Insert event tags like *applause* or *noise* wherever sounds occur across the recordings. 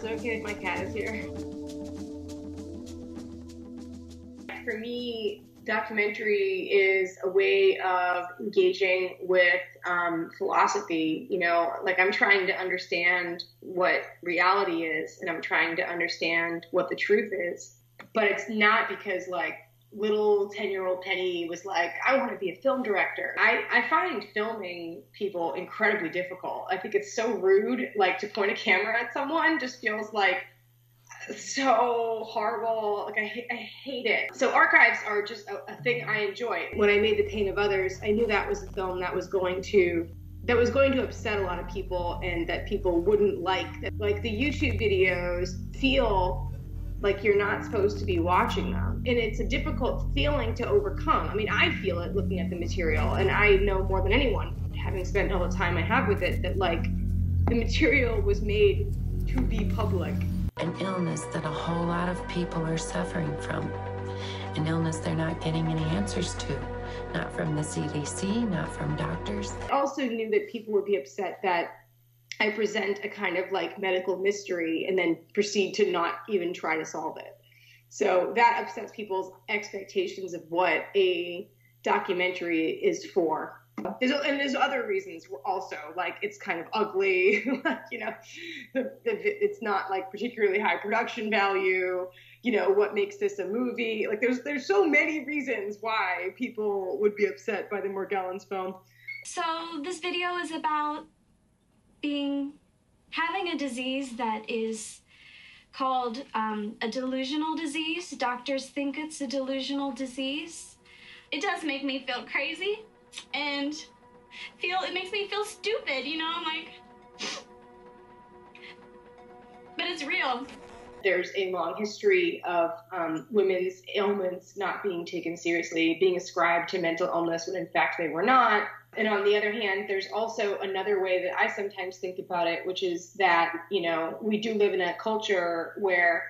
Is it okay my cat is here? For me, documentary is a way of engaging with um, philosophy. You know, like I'm trying to understand what reality is, and I'm trying to understand what the truth is. But it's not because like little 10 year old Penny was like, I want to be a film director. I, I find filming people incredibly difficult. I think it's so rude. Like to point a camera at someone just feels like so horrible. Like I, I hate it. So archives are just a, a thing I enjoy. When I made The Pain of Others, I knew that was a film that was going to that was going to upset a lot of people and that people wouldn't like. Like the YouTube videos feel like you're not supposed to be watching them. And it's a difficult feeling to overcome. I mean, I feel it looking at the material, and I know more than anyone, having spent all the time I have with it, that like the material was made to be public. An illness that a whole lot of people are suffering from. An illness they're not getting any answers to. Not from the CDC, not from doctors. I also knew that people would be upset that I present a kind of like medical mystery and then proceed to not even try to solve it. So that upsets people's expectations of what a documentary is for. There's, and there's other reasons also, like it's kind of ugly, *laughs* you know, the, the, it's not like particularly high production value. You know, what makes this a movie? Like there's there's so many reasons why people would be upset by the Morgellons film. So this video is about being having a disease that is called um, a delusional disease. Doctors think it's a delusional disease. It does make me feel crazy and feel it makes me feel stupid, you know, I'm like but it's real. There's a long history of um, women's ailments not being taken seriously, being ascribed to mental illness when in fact they were not. And on the other hand, there's also another way that I sometimes think about it, which is that, you know, we do live in a culture where,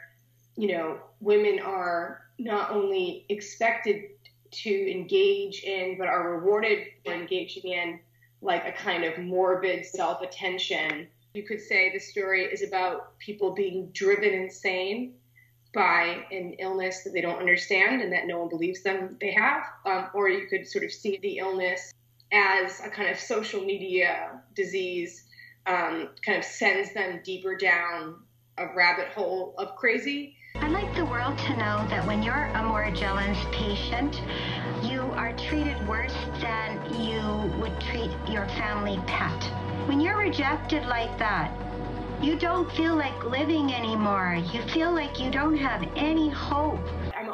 you know, women are not only expected to engage in, but are rewarded for engaging in like a kind of morbid self attention. You could say the story is about people being driven insane by an illness that they don't understand and that no one believes them they have. Um, or you could sort of see the illness as a kind of social media disease um, kind of sends them deeper down a rabbit hole of crazy. I'd like the world to know that when you're a Morgellons patient, you are treated worse than you would treat your family pet. When you're rejected like that, you don't feel like living anymore. You feel like you don't have any hope.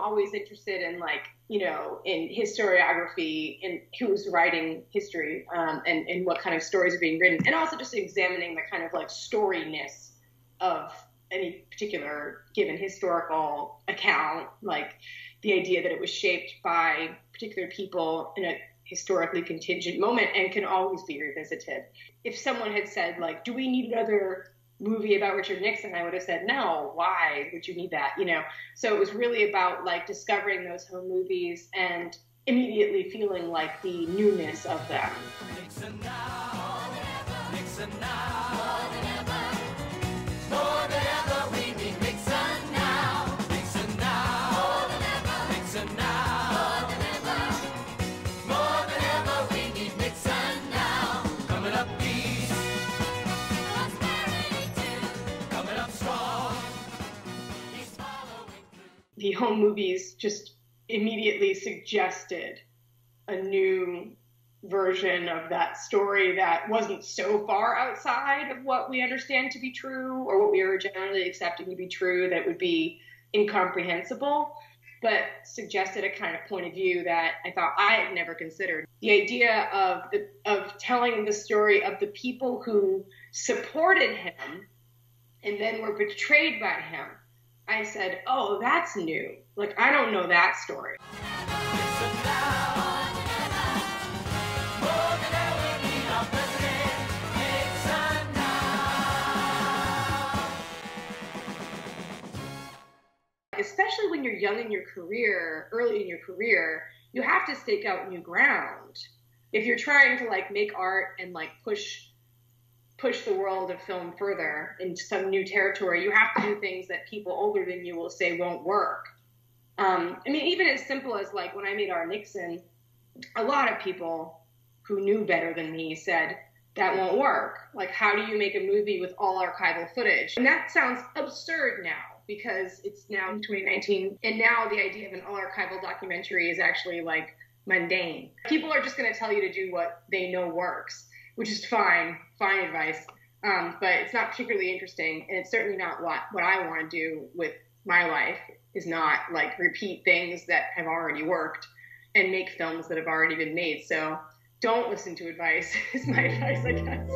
Always interested in like you know, in historiography, in who's writing history, um, and, and what kind of stories are being written, and also just examining the kind of like storyness of any particular given historical account, like the idea that it was shaped by particular people in a historically contingent moment and can always be revisited. If someone had said, like, do we need another movie about Richard Nixon, I would have said, no, why would you need that? You know, so it was really about like discovering those home movies and immediately feeling like the newness of them. Nixon now, Nixon now. The home movies just immediately suggested a new version of that story that wasn't so far outside of what we understand to be true or what we are generally accepting to be true that would be incomprehensible, but suggested a kind of point of view that I thought I had never considered. The idea of the, of telling the story of the people who supported him and then were betrayed by him I said, oh, that's new. Like, I don't know that story. Especially when you're young in your career, early in your career, you have to stake out new ground. If you're trying to like make art and like push push the world of film further into some new territory, you have to do things that people older than you will say won't work. Um, I mean, even as simple as like when I made our Nixon, a lot of people who knew better than me said, that won't work. Like, how do you make a movie with all archival footage? And that sounds absurd now because it's now 2019. And now the idea of an all archival documentary is actually like mundane. People are just going to tell you to do what they know works, which is fine, fine advice. Um, but it's not particularly interesting, and it's certainly not what what I want to do with my life. Is not like repeat things that have already worked and make films that have already been made. So don't listen to advice. *laughs* Is my advice, I guess.